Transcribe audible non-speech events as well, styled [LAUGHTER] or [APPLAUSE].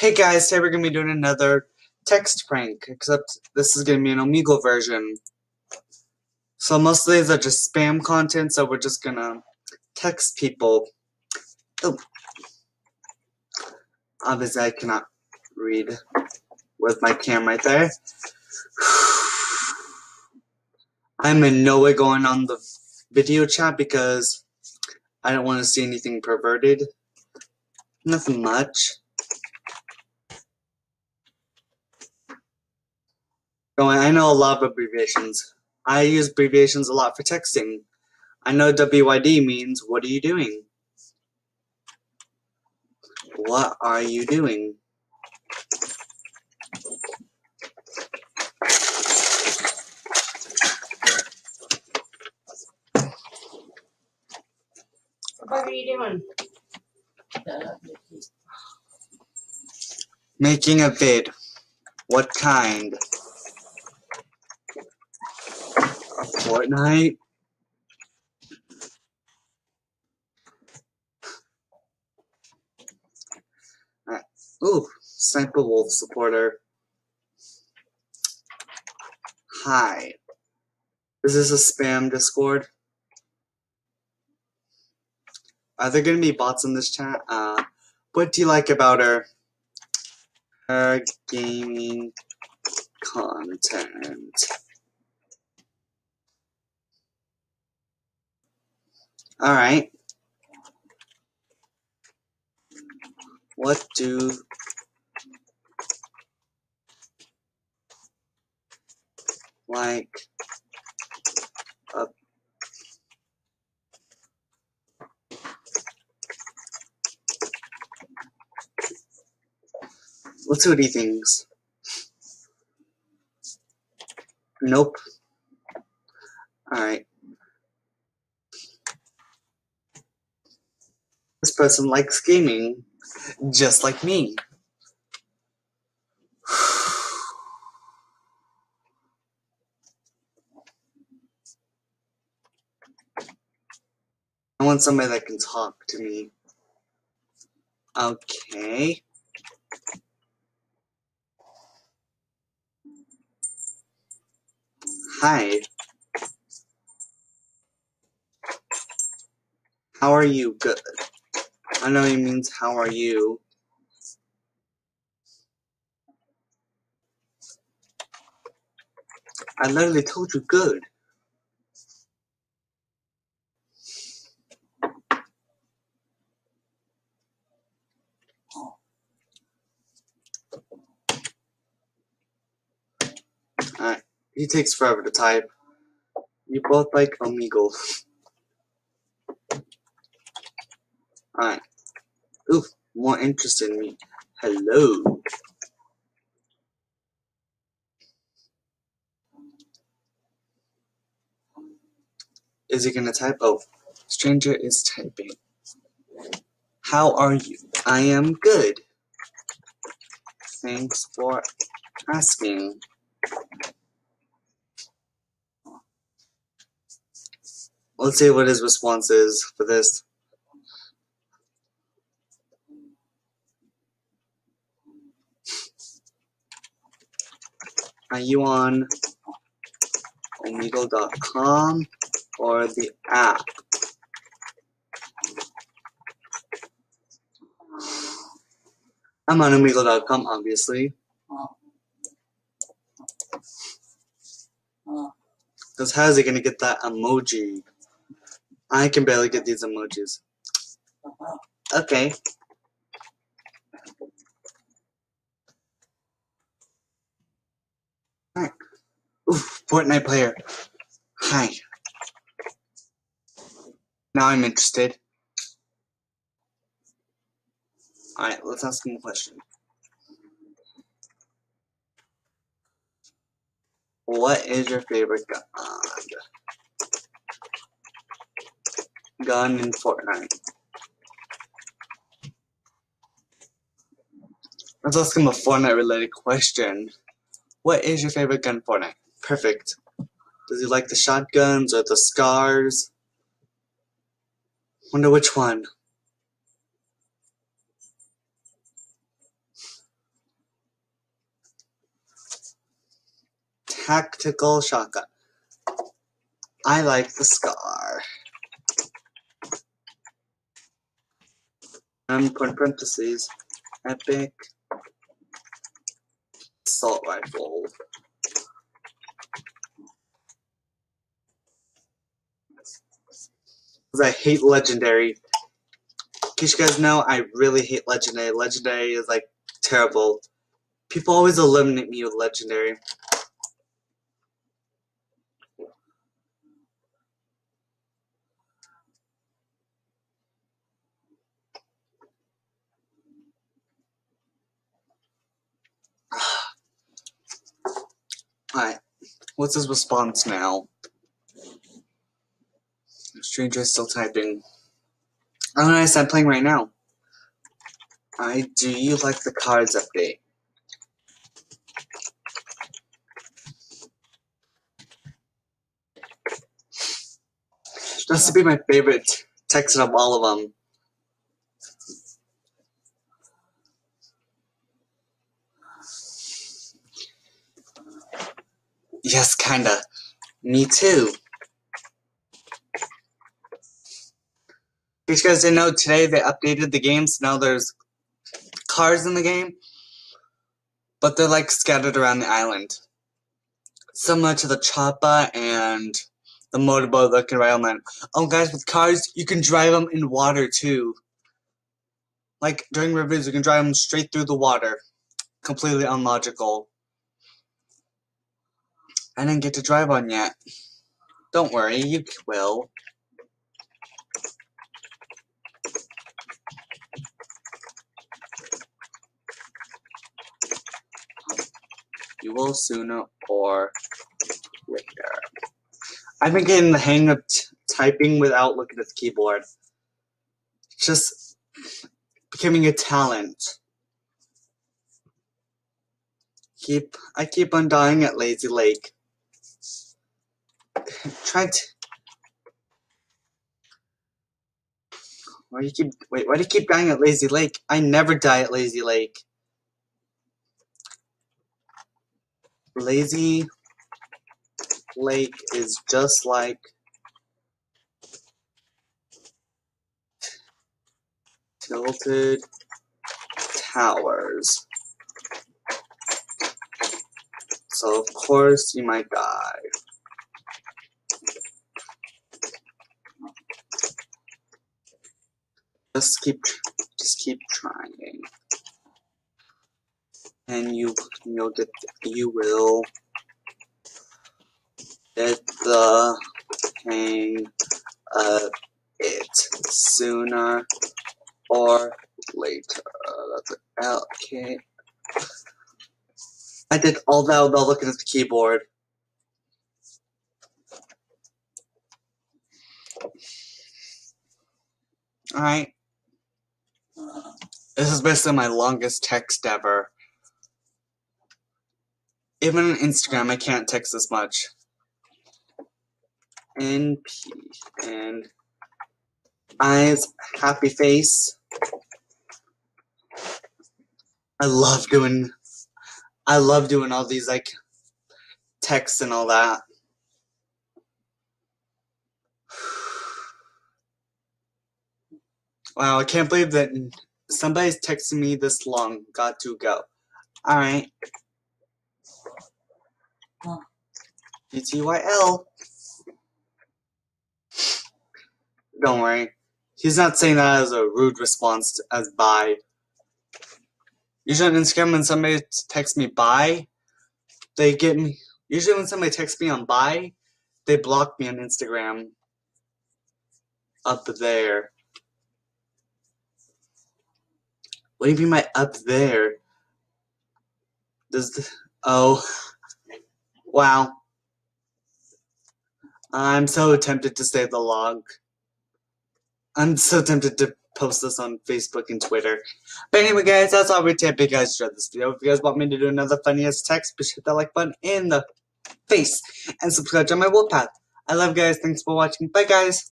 Hey guys, today we're going to be doing another text prank, except this is going to be an Omegle version. So most of these are just spam content, so we're just going to text people. Oh. Obviously I cannot read with my cam right there. [SIGHS] I'm in no way going on the video chat because I don't want to see anything perverted. Nothing much. I know a lot of abbreviations. I use abbreviations a lot for texting. I know WYD means, what are you doing? What are you doing? What are you doing? Making a vid. What kind? A Fortnite? Ooh, Sniper Wolf supporter. Hi. Is this a spam Discord? Are there gonna be bots in this chat? Uh, what do you like about her? Her gaming content. Alright. What do like a Let's see what he thinks. Nope. Alright. This person likes gaming, just like me. [SIGHS] I want somebody that can talk to me. Okay. Hi. How are you? Good. I know he means how are you. I literally told you good. Alright. He takes forever to type. You both like Omegle. Alright. Ooh, more interested in me. Hello. Is he gonna type? Oh, stranger is typing. How are you? I am good. Thanks for asking. Let's see what his response is for this. Are you on omegle.com or the app? I'm on omegle.com, obviously. Because how is he going to get that emoji? I can barely get these emojis. Okay. Alright. Oof, Fortnite player. Hi. Now I'm interested. Alright, let's ask him a question. What is your favorite gun? Gun in Fortnite. Let's ask him a Fortnite related question. What is your favorite gun for Fortnite? Perfect. Does he like the shotguns or the scars? Wonder which one. Tactical shotgun. I like the scar. Um, parentheses, epic assault rifle. I hate legendary. In case you guys know, I really hate legendary. Legendary is like terrible. People always eliminate me with legendary. Alright, what's his response now? Stranger is still typing. Oh nice, I'm playing right now. I do you like the cards update? That's to be my favorite text of all of them. Yes, kinda. Me too. If you guys didn't know, today they updated the game, so now there's cars in the game, but they're like scattered around the island. Similar to the Choppa and the motorboat looking that. Oh, guys, with cars, you can drive them in water too. Like during rivers, you can drive them straight through the water. Completely unlogical. I didn't get to drive one yet. Don't worry, you will. You will sooner or later. I've been getting the hang of typing without looking at the keyboard. Just becoming a talent. Keep I keep on dying at Lazy Lake. Try to. Why do you keep wait? Why do you keep dying at Lazy Lake? I never die at Lazy Lake. Lazy Lake is just like Tilted Towers. So of course you might die. Just keep, just keep trying, and you, know that you will get the hang of it sooner or later. That's okay. I did all that without looking at the keyboard. Alright. This is basically my longest text ever. Even on Instagram, I can't text this much. NP and eyes, happy face. I love doing I love doing all these like texts and all that. Wow, I can't believe that somebody's texting me this long. Got to go. Alright. DTYL. Don't worry. He's not saying that as a rude response to, as bye. Usually on Instagram when somebody texts me bye, they get me. Usually when somebody texts me on bye, they block me on Instagram. Up there. What do you mean by up there? Does the, oh wow. I'm so tempted to save the log. I'm so tempted to post this on Facebook and Twitter. But anyway, guys, that's all we take. If you guys enjoyed this video, if you guys want me to do another funniest text, to hit that like button in the face and subscribe to my Wolfpath. I love you guys. Thanks for watching. Bye, guys.